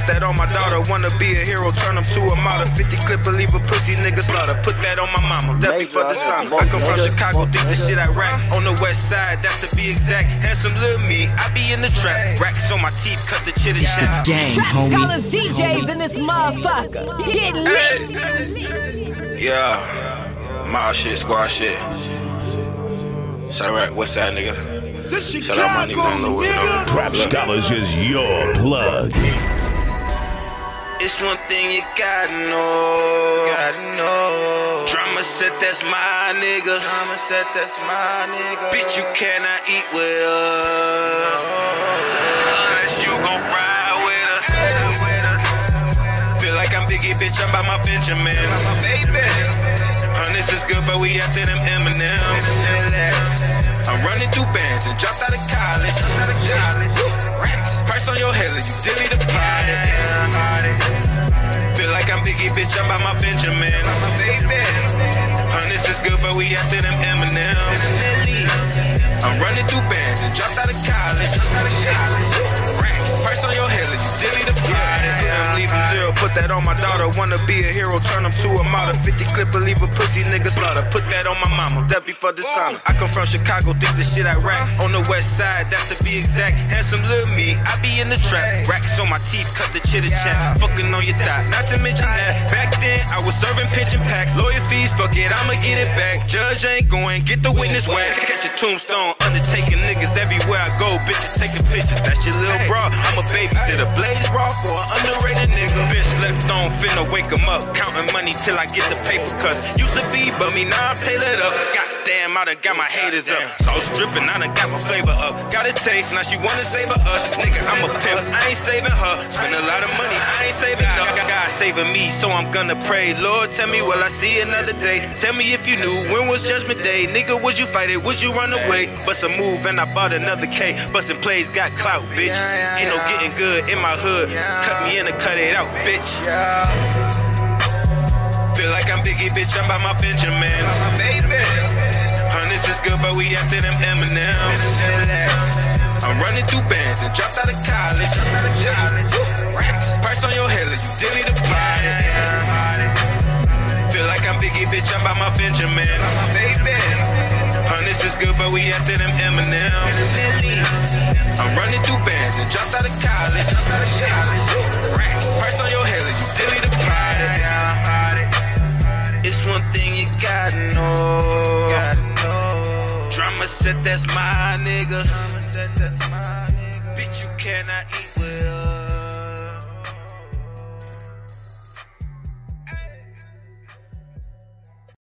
put that on my daughter. Wanna be a hero, turn him to a model. 50 clip, leave a pussy nigga slaughter. Put that on my mama, definitely for the summer. I come from Chicago, think the shit I rap. On the west side, that's to be exact. Handsome little me, I be in the trap. Racks on my teeth, cut the chitter It's the chat. gang, Trap homie. scholars, DJs in this motherfucker. Get lit. Yeah, my shit, squad shit. Chiraq, west side nigga. This Shout out my niggas on the way. though. Trap Scholars is your plug. It's one thing you gotta know. Gotta know. Drama Set that's my niggas. Drama Set that's my nigga. Bitch, you cannot eat with us. Unless you gon' ride with us. Feel like I'm Biggie, bitch, I'm by my Benjamins. Baby. Hundreds is good, but we after them M&M's. I'm running through bands and dropped out of college. Racks. Price I'm Biggie, bitch, I'm by my Benjamins. Baby. Hundreds is good, but we after them M&M's. Put that on my daughter. Wanna be a hero, turn him to a model. 50 clip, leave a pussy nigga slaughter. Put that on my mama, that be for the summer. I come from Chicago, think the shit I rap. On the west side, that's to be exact. Handsome little me, I be in the trap. Racks on my teeth, cut the chitter chat. Fucking on your thigh, not to mention that. Back then, I was serving pitch and pack. Lawyer fees, fuck it, I'ma get it back. Judge ain't going, get the witness whack. A tombstone, undertaking niggas everywhere I go. Bitches taking pictures, that's your little bro. I'm a babysitter, blaze raw for an underrated nigga. Bitch slept on, finna wake him up. Counting money till I get the paper, cause used to be, but me now I'm tailored up. Goddamn, I done got my haters up. Sauce dripping, I done got my flavor up. Got a taste, now she wanna savor us. Nigga, I'm a pimp, I ain't saving her. Spend a lot of money, I ain't saving up. God saving me, so I'm gonna pray. Lord, tell me, will I see another day? Tell me if you knew when was judgment day. Nigga, would you fight it? Would you run away? Bust a move and I bought another K. Bustin' plays, got clout, bitch. Ain't no getting good in my hood. Cut me in and cut it out, bitch. Feel like I'm Biggie, bitch, I'm by my Benjamins. Hundreds is good, but we after them M&M's. I'm running through bands and dropped out of college. Price on your head, you dilly the departed. Feel like I'm Biggie, bitch, I'm by my Benjamins. Baby. Hundreds is good, but we after them M&M's. I'm running through bands and dropped that's my nigga. Bitch, you cannot eat with us.